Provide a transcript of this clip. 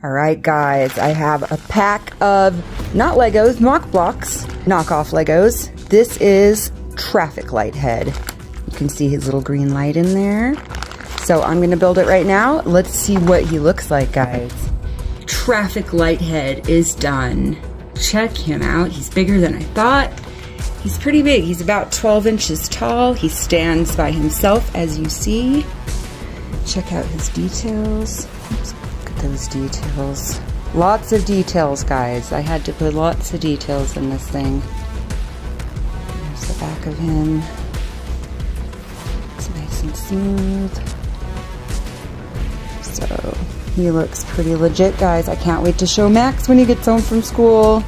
All right, guys, I have a pack of not Legos, mock blocks, knockoff Legos. This is traffic light head. You can see his little green light in there. So I'm gonna build it right now. Let's see what he looks like, guys. Traffic light head is done. Check him out. He's bigger than I thought. He's pretty big. He's about 12 inches tall. He stands by himself, as you see. Check out his details. Oops those details. Lots of details, guys. I had to put lots of details in this thing. There's the back of him. It's nice and smooth. So, he looks pretty legit, guys. I can't wait to show Max when he gets home from school.